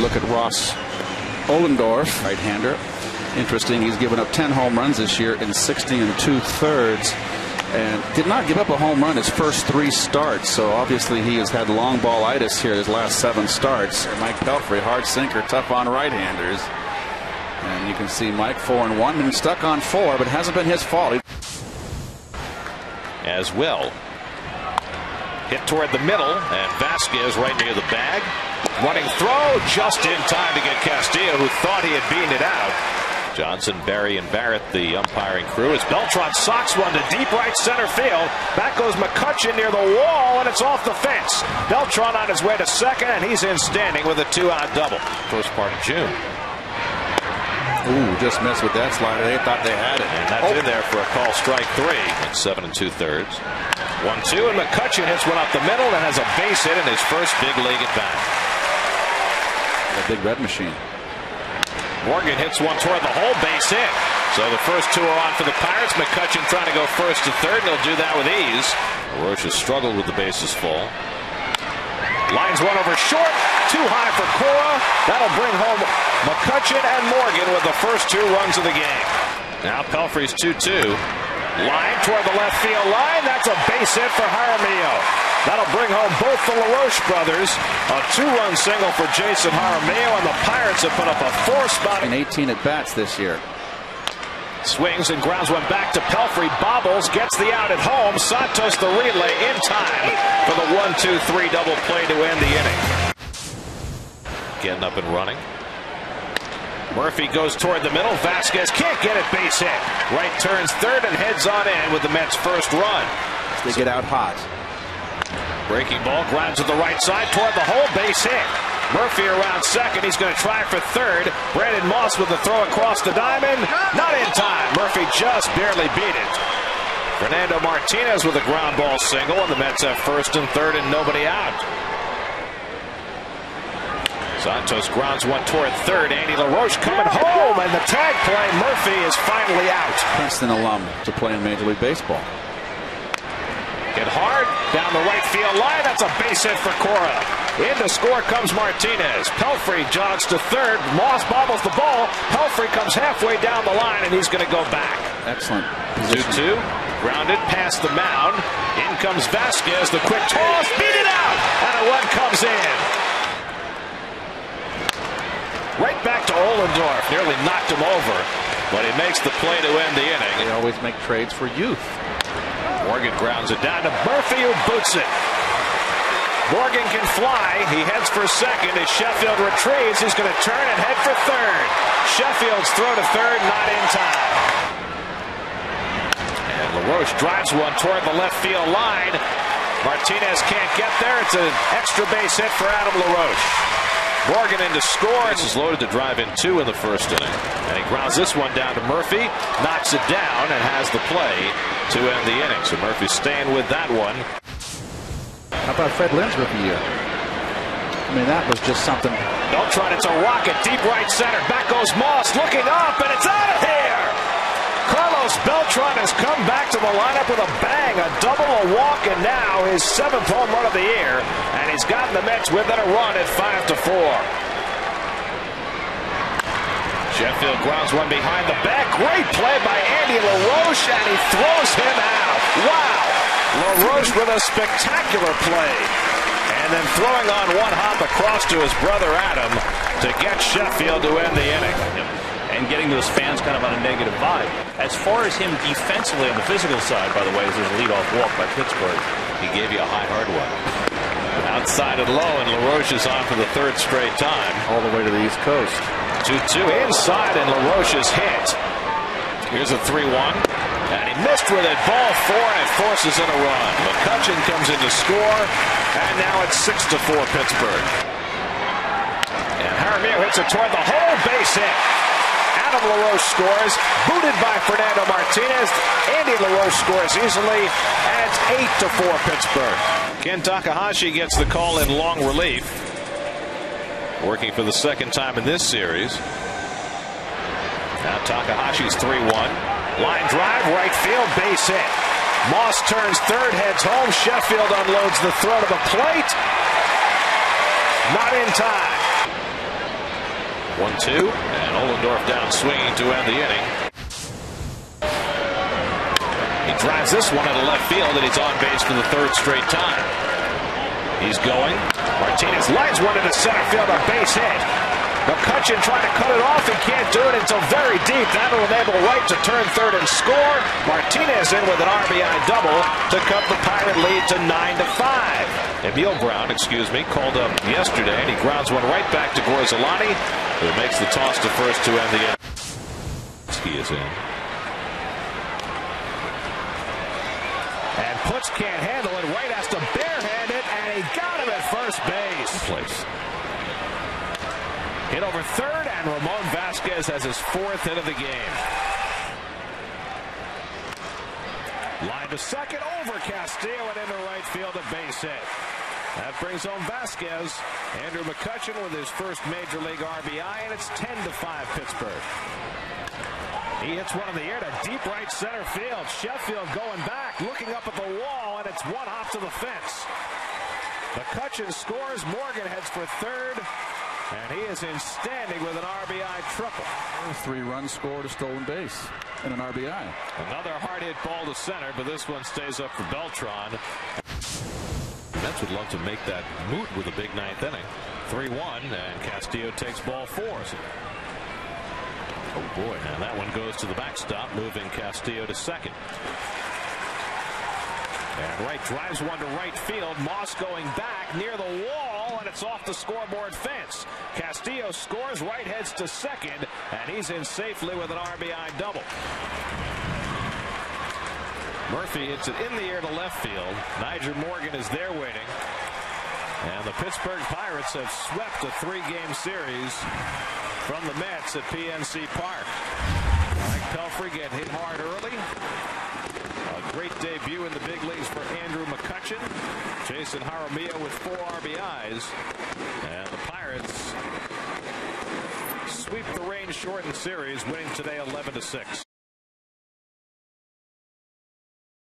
look at Ross Ohlendorf, right-hander. Interesting, he's given up 10 home runs this year in 16 and two thirds and did not give up a home run his first three starts. So obviously he has had long ball itis here his last seven starts. Mike Pelfrey, hard sinker, tough on right-handers. And you can see Mike four and one and stuck on four, but hasn't been his fault. As well. Hit toward the middle, and Vazquez right near the bag. Running throw just in time to get Castillo, who thought he had beaten it out. Johnson, Barry, and Barrett, the umpiring crew, as Beltran socks one to deep right center field. Back goes McCutchen near the wall, and it's off the fence. Beltran on his way to second, and he's in standing with a two-out double. First part of June. Ooh, just missed with that slider. They thought they had it. And that's oh. in there for a call strike three in seven and two thirds. One two, and McCutchen hits one up the middle and has a base hit in his first big league at bat. A big red machine. Morgan hits one toward the hole, base hit. So the first two are on for the Pirates. McCutchen trying to go first to third, and he'll do that with ease. Roche has struggled with the bases full. Lines one over short, too high for Cora. That'll bring home McCutchen and Morgan with the first two runs of the game. Now Pelfrey's 2-2. Line toward the left field line. That's a base hit for Jaramillo. That'll bring home both the LaRoche brothers. A two-run single for Jason Jaramillo, and the Pirates have put up a four-spot. In 18 at-bats this year. Swings and grounds one back to Pelfrey. Bobbles gets the out at home. Santos the relay in time for the 1-2-3 double play to end the inning. Getting up and running. Murphy goes toward the middle. Vazquez can't get it base hit. Wright turns third and heads on in with the Mets' first run. They get out hot. Breaking ball ground to the right side toward the hole base hit. Murphy around second. He's going to try for third. Brandon Moss with the throw across the diamond. Not in time. Murphy just barely beat it. Fernando Martinez with a ground ball single, and the Mets have first and third and nobody out. Santos grounds one toward third. Andy LaRoche coming home, and the tag play. Murphy is finally out. Princeton alum to play in Major League Baseball. Get hard down the right field line. That's a base hit for Cora. In to score comes Martinez. Pelfrey jogs to third. Moss bobbles the ball. Pelfrey comes halfway down the line, and he's going to go back. Excellent. 2 2. Grounded past the mound. In comes Vazquez. The quick toss. Beat it out. And a run comes in. Right back to Ohlendorf. Nearly knocked him over. But he makes the play to end the inning. They always make trades for youth. Morgan grounds it down to Murphy, who boots it. Morgan can fly. He heads for second as Sheffield retrieves. He's going to turn and head for third. Sheffield's throw to third, not in time. And LaRoche drives one toward the left field line. Martinez can't get there. It's an extra base hit for Adam LaRoche. Morgan in to score. This is loaded to drive in two in the first inning. And he grounds this one down to Murphy, knocks it down, and has the play to end the inning. So Murphy's staying with that one. How about Fred Lynn's rookie year? I mean, that was just something. Don't Beltran, it's a rocket, deep right center. Back goes Moss, looking up, and it's out of here! Carlos Beltran has come back to the lineup with a bang, a double, a walk, and now his seventh home run of the year. And he's gotten the Mets within a run at 5 to 4. Sheffield grounds one behind the back. Great play by Andy LaRoche, and he throws him out. Wow! LaRoche with a spectacular play. And then throwing on one hop across to his brother Adam to get Sheffield to end the inning. And getting those fans kind of on a negative vibe. As far as him defensively on the physical side, by the way, there's a leadoff walk by Pittsburgh. He gave you a high hard one. Outside and low, and LaRoche is on for the third straight time. All the way to the East Coast. 2-2 inside, and LaRoche is hit. Here's a 3-1. And he missed with it. Ball four, and it forces in a run. McCutchen comes in to score, and now it's 6 to 4 Pittsburgh. And Jaramillo hits it toward the hole base hit. Adam LaRoche scores, booted by Fernando Martinez. Andy LaRoche scores easily, adds 8 to 4 Pittsburgh. Ken Takahashi gets the call in long relief. Working for the second time in this series. Now Takahashi's 3 1. Line drive, right field, base hit. Moss turns third, heads home. Sheffield unloads the throw to the plate. Not in time. One two, and Ohlendorf down swinging to end the inning. He drives this one into left field, and he's on base for the third straight time. He's going. Martinez lines one into center field, a base hit. McCutchen trying to cut it off. He can't do it very deep. That will enable Wright to turn third and score. Martinez in with an RBI double to cut the Pirate lead to 9 to 5. Emil Brown, excuse me, called up yesterday, and he grounds one right back to Gorzelanny, who makes the toss to first to end the inning. He is in. And Putz can't handle it. Wright has to barehand it, and he got him at first base. Place. Hit over third, and Ramon Vazquez has his fourth hit of the game. Line to second over Castillo and into right field a base hit. That brings home Vazquez. Andrew McCutchen with his first major league RBI, and it's 10 to 5 Pittsburgh. He hits one in the air to deep right center field. Sheffield going back, looking up at the wall, and it's one hop to the fence. McCutchen scores. Morgan heads for third. And he is in standing with an RBI triple. Three runs scored, a stolen base, and an RBI. Another hard hit ball to center, but this one stays up for Beltran. Mets would love to make that moot with a big ninth inning. 3 1, and Castillo takes ball four. Oh boy, and that one goes to the backstop, moving Castillo to second. And Wright drives one to right field. Moss going back near the wall, it's off the scoreboard fence. Castillo scores. Wright heads to second, and he's in safely with an RBI double. Murphy hits it in the air to left field. Nyjer Morgan is there waiting. And the Pittsburgh Pirates have swept a three-game series from the Mets at PNC Park. Mike Pelfrey get hit hard early. A great debut in the big leagues for McCutchen. Jason Jaramillo with four RBIs. And the Pirates sweep the rain shortened series, winning today 11 to 6.